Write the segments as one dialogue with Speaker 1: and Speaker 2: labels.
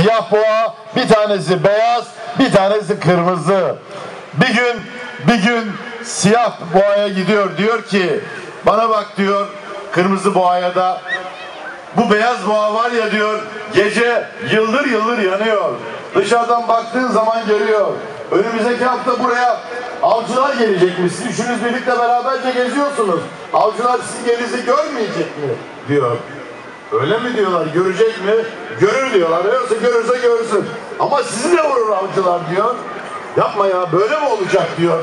Speaker 1: siyah boğa, bir tanesi beyaz, bir tanesi kırmızı. Bir gün bir gün siyah boğaya gidiyor diyor ki bana bak diyor kırmızı boğaya da bu beyaz boğa var ya diyor gece yıldır yıldır yanıyor. Dışarıdan baktığın zaman görüyor. Önümüzdeki hafta buraya avcılar gelecekmiş. Siz üçünüz birlikte beraberce geziyorsunuz. Avcılar sizin gelinizi görmeyecek mi? diyor. Öyle mi diyorlar? Görecek mi? Görür diyorlar. Yoksa görürse görsün. Ama sizi de vurur avcılar diyor. Yapma ya böyle mi olacak diyor.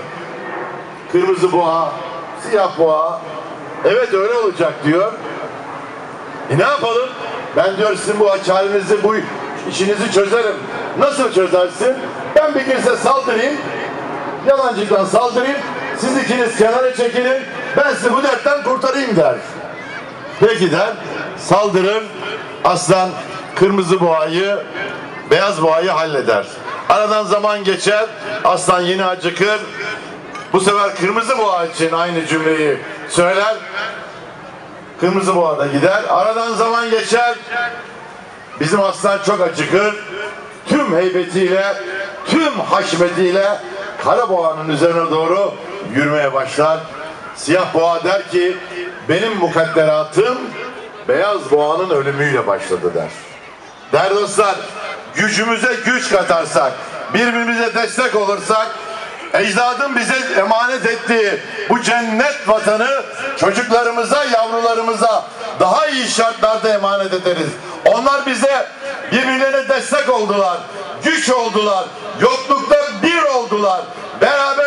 Speaker 1: Kırmızı boğa, siyah boğa. Evet öyle olacak diyor. E ne yapalım? Ben diyor sizin bu halinizi, bu işinizi çözerim. Nasıl çözersin? Ben bir size saldırayım. Yalancıktan saldırayım. Siz ikiniz kenara çekilin. Ben sizi bu dertten kurtarayım der. Peki der. Saldırır. Aslan kırmızı boğayı, beyaz boğayı halleder. Aradan zaman geçer. Aslan yine acıkır. Bu sefer kırmızı boğa için aynı cümleyi söyler. Kırmızı boğa da gider. Aradan zaman geçer. Bizim aslan çok acıkır. Tüm heybetiyle, tüm haşmetiyle kara boğanın üzerine doğru yürümeye başlar. Siyah boğa der ki benim mukadderatım beyaz boğanın ölümüyle başladı der. Der dostlar gücümüze güç katarsak, birbirimize destek olursak ecdadın bize emanet ettiği bu cennet vatanı çocuklarımıza, yavrularımıza daha iyi şartlarda emanet ederiz. Onlar bize birbirlerine destek oldular, güç oldular, yoklukta bir oldular, beraber.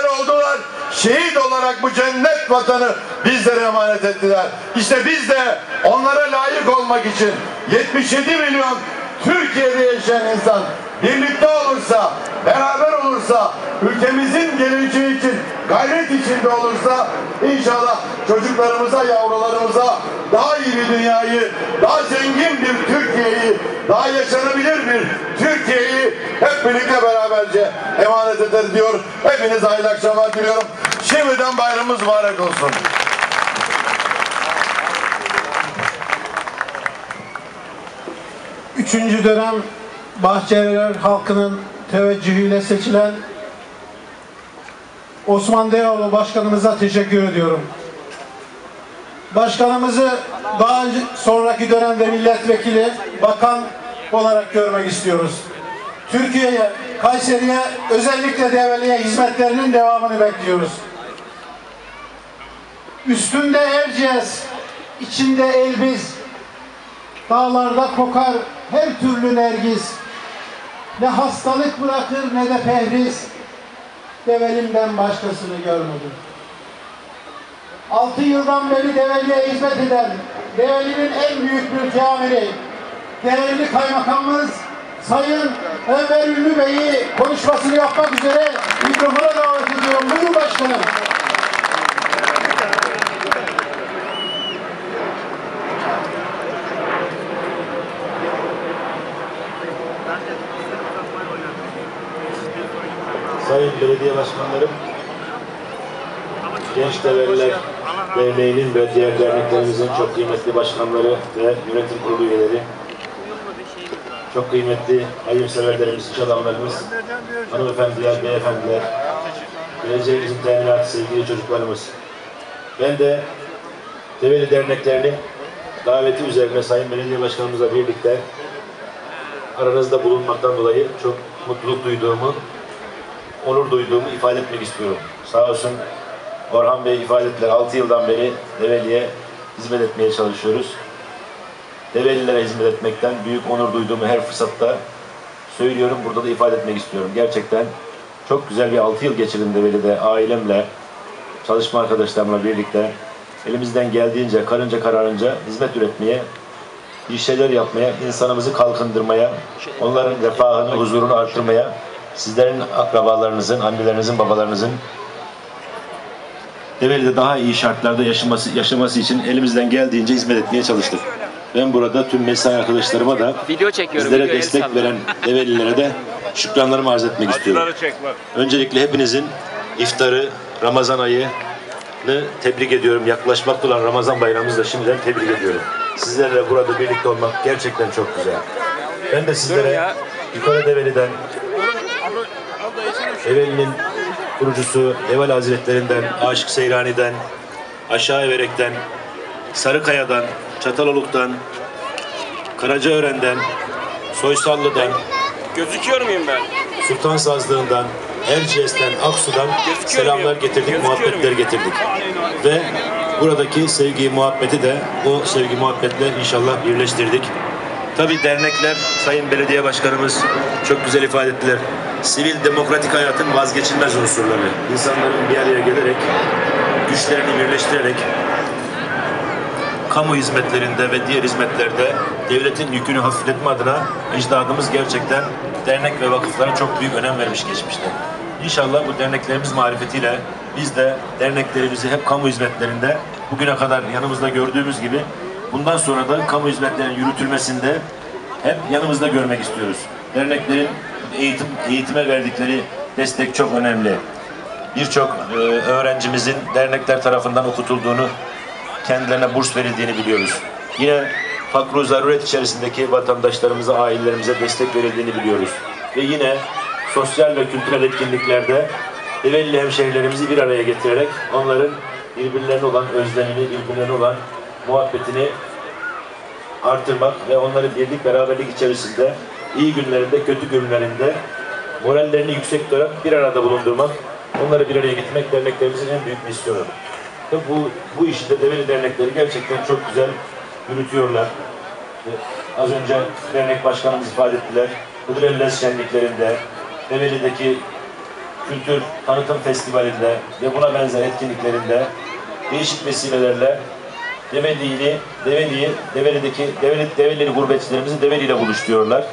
Speaker 1: Şehit olarak bu cennet vatanı bizlere emanet ettiler. İşte biz de onlara layık olmak için 77 milyon Türkiye'de yaşayan insan birlikte olursa, beraber olursa, ülkemizin geleceği için gayret içinde olursa inşallah çocuklarımıza, yavrularımıza daha iyi bir dünyayı, daha zengin bir Türkiye'yi, daha yaşanabilir bir Türkiye'yi hep birlikte beraberce emanet eder diyor. Hepinize hayırlı akşamlar diliyorum. Şimdiden bayramımız mübarek olsun.
Speaker 2: Üçüncü dönem Bahçelievler halkının teveccühüyle seçilen Osman Deyoğlu başkanımıza teşekkür ediyorum. Başkanımızı daha sonraki dönemde milletvekili, bakan olarak görmek istiyoruz. Türkiye'ye, Kayseri'ye, özellikle Develi'ye hizmetlerinin devamını bekliyoruz. Üstünde Erciyes, içinde Elbiz, Dağlarda kokar her türlü nergis. Ne hastalık bırakır ne de pehriz. Develimden başkasını görmedim. Altı yıldan beri Develi'ye hizmet eden, Develi'nin en büyük mülki amiri, Develi Kaymakamımız Sayın Enver Ünlü Bey'i konuşmasını yapmak üzere mikrofona davet ediyorum. Buyurun başkanım.
Speaker 3: Sayın Belediye Başkanlarım, Genç Develiler Derneği'nin ve diğer derneklerimizin çok kıymetli başkanları ve yönetim kurulu üyeleri, çok kıymetli hayırseverlerimiz, iş adamlarımız, hanımefendiler, beyefendiler, geleceğimizin teminatı sevgili çocuklarımız. Ben de Develi derneklerinin daveti üzerine Sayın Belediye Başkanımızla birlikte aranızda bulunmaktan dolayı çok mutluluk duyduğumu onur duyduğumu ifade etmek istiyorum. Sağ olsun Orhan Bey ifade ettiler. 6 yıldan beri Develi'ye hizmet etmeye çalışıyoruz. Develilere hizmet etmekten büyük onur duyduğumu her fırsatta söylüyorum. Burada da ifade etmek istiyorum. Gerçekten çok güzel bir 6 yıl geçirdim Develi'de ailemle, çalışma arkadaşlarımla birlikte. Elimizden geldiğince, karınca kararınca hizmet üretmeye, bir şeyler yapmaya, insanımızı kalkındırmaya, onların refahını, huzurunu arttırmaya sizlerin akrabalarınızın, annelerinizin, babalarınızın Develi'de daha iyi şartlarda yaşaması, yaşaması için elimizden geldiğince hizmet etmeye çalıştık. Ben burada tüm mesai arkadaşlarıma da
Speaker 4: Video çekiyorum.
Speaker 3: bizlere
Speaker 4: video,
Speaker 3: destek veren Develilere de şükranlarımı arz etmek istiyorum. Öncelikle hepinizin iftarı, Ramazan ayını tebrik ediyorum. Yaklaşmakta olan Ramazan bayramımızı da şimdiden tebrik ediyorum. Sizlerle burada birlikte olmak gerçekten çok güzel. Ben de sizlere. Yukarı Develi'den, Develi'nin kurucusu Devel Hazretlerinden, Aşık Seyrani'den, Aşağı Everek'ten, Sarıkaya'dan, Çataloluk'tan, Karacaören'den, Soysallı'dan,
Speaker 4: Gözüküyor muyum ben?
Speaker 3: Sultan Sazlığı'ndan, Erciyes'ten, Aksu'dan selamlar getirdik, muhabbetler getirdik. Ve buradaki sevgi, muhabbeti de o sevgi, muhabbetle inşallah birleştirdik. Tabi dernekler, Sayın Belediye Başkanımız çok güzel ifade ettiler. Sivil demokratik hayatın vazgeçilmez unsurları. İnsanların bir araya gelerek, güçlerini birleştirerek kamu hizmetlerinde ve diğer hizmetlerde devletin yükünü hafifletme adına ecdadımız gerçekten dernek ve vakıflara çok büyük önem vermiş geçmişte. İnşallah bu derneklerimiz marifetiyle biz de derneklerimizi hep kamu hizmetlerinde bugüne kadar yanımızda gördüğümüz gibi bundan sonra da kamu hizmetlerinin yürütülmesinde hep yanımızda görmek istiyoruz. Derneklerin eğitim eğitime verdikleri destek çok önemli. Birçok e, öğrencimizin dernekler tarafından okutulduğunu kendilerine burs verildiğini biliyoruz. Yine fakru zaruret içerisindeki vatandaşlarımıza, ailelerimize destek verildiğini biliyoruz. Ve yine sosyal ve kültürel etkinliklerde Develi hemşehrilerimizi bir araya getirerek onların birbirlerine olan özlemini, birbirlerine olan muhabbetini artırmak ve onları birlik beraberlik içerisinde iyi günlerinde, kötü günlerinde morallerini yüksek tutarak bir arada bulundurmak, onları bir araya getirmek derneklerimizin en büyük misyonu. Ve bu, bu işi de Develi dernekleri gerçekten çok güzel yürütüyorlar. Az önce dernek başkanımız ifade ettiler. Hıdrellez şenliklerinde, Develi'deki kültür tanıtım festivalinde ve buna benzer etkinliklerinde değişik vesilelerle Develi'yi, Develi'yi, Develi'deki Develi, Develili gurbetçilerimizi Develi ile buluşturuyorlar.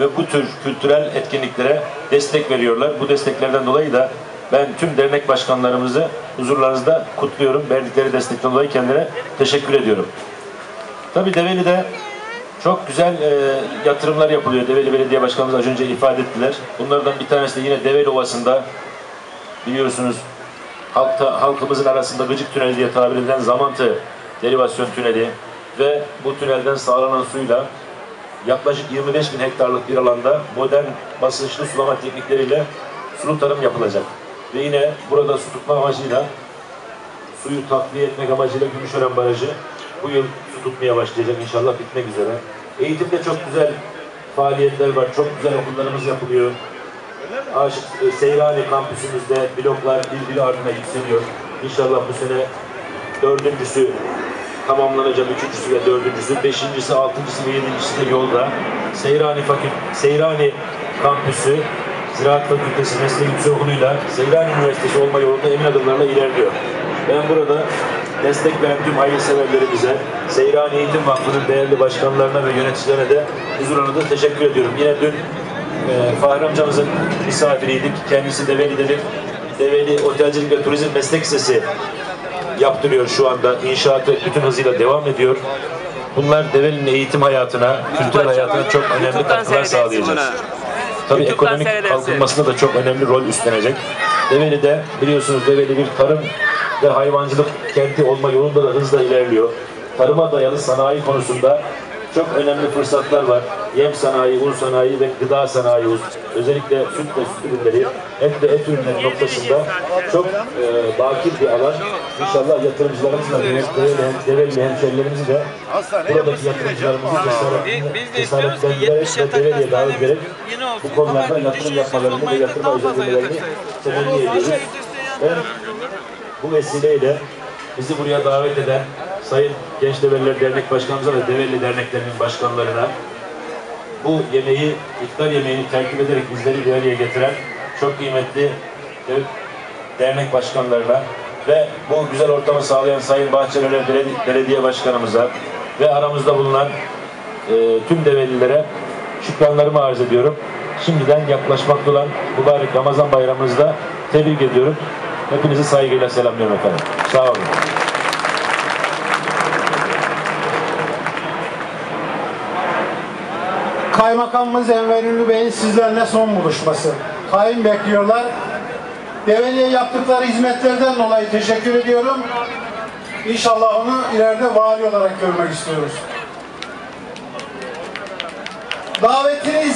Speaker 3: Ve bu tür kültürel etkinliklere destek veriyorlar. Bu desteklerden dolayı da ben tüm dernek başkanlarımızı huzurlarınızda kutluyorum. Verdikleri destekten dolayı kendilerine teşekkür ediyorum. Tabii Develi'de çok güzel e, yatırımlar yapılıyor. Develi Belediye Başkanımız az önce ifade ettiler. Bunlardan bir tanesi de yine Develi Ovası'nda biliyorsunuz halkta, halkımızın arasında Gıcık Tüneli diye tabir edilen Zamantı derivasyon tüneli ve bu tünelden sağlanan suyla yaklaşık 25 bin hektarlık bir alanda modern basınçlı sulama teknikleriyle sulu tarım yapılacak. Ve yine burada su tutma amacıyla suyu takviye etmek amacıyla Gümüşören Barajı bu yıl su tutmaya başlayacak inşallah bitmek üzere. Eğitimde çok güzel faaliyetler var, çok güzel okullarımız yapılıyor. Aşık e, Seyrani kampüsümüzde bloklar birbiri ardına yükseliyor. İnşallah bu sene dördüncüsü tamamlanacak, üçüncüsü ve dördüncüsü, beşincisi, altıncısı ve yedincisi de yolda. Seyrani Fakül Seyrani kampüsü Ziraat Fakültesi Meslek Yüksekokulu'yla Seyrani Üniversitesi olma yolunda emin adımlarla ilerliyor. Ben burada destek veren tüm hayırseverlerimize, Seyrani Eğitim Vakfı'nın değerli başkanlarına ve yöneticilerine de huzurlarınızda teşekkür ediyorum. Yine dün e, Fahri amcamızın misafiriydik. Kendisi Develi'dedir. Develi Otelcilik ve Turizm Meslek Lisesi yaptırıyor şu anda. İnşaatı bütün hızıyla devam ediyor. Bunlar Develi'nin eğitim hayatına, kültürel hayatına çok önemli katkılar sağlayacağız. Tabii ekonomik kalkınmasında da çok önemli rol üstlenecek. Develi'de biliyorsunuz Develi bir tarım ve hayvancılık kenti olma yolunda da hızla ilerliyor. Tarıma dayalı sanayi konusunda çok önemli fırsatlar var. Yem sanayi, un sanayi ve gıda sanayi, özellikle süt ve süt ürünleri, et ve et ürünleri noktasında çok e, bakir bir alan. İnşallah yatırımcılarımızla, Develi, hemşerilerimizi de buradaki yatırımcılarımızı cesaret- cesaretlendirerek
Speaker 4: 70
Speaker 3: ve Develi'ye davet ederek bu konularda yatırım yapmalarını ve
Speaker 4: fazla
Speaker 3: özelliklerini temenni ediyoruz. Ben bu vesileyle bizi buraya davet eden Sayın Genç Develiler Dernek Başkanımıza ve Develi Derneklerinin başkanlarına bu yemeği, iftar yemeğini tertip ederek bizleri bir araya getiren çok kıymetli dernek başkanlarına ve bu güzel ortamı sağlayan Sayın Beledi- Belediye Başkanımıza ve aramızda bulunan e, tüm develilere şükranlarımı arz ediyorum. Şimdiden yaklaşmakta olan mübarek Ramazan bayramınızda tebrik ediyorum. Hepinizi saygıyla selamlıyorum efendim. Sağ olun.
Speaker 2: Kaymakamımız Enver Ünlü Bey'in sizlerle son buluşması. Kayın bekliyorlar. Develi'ye yaptıkları hizmetlerden dolayı teşekkür ediyorum. İnşallah onu ileride vali olarak görmek istiyoruz. Davetiniz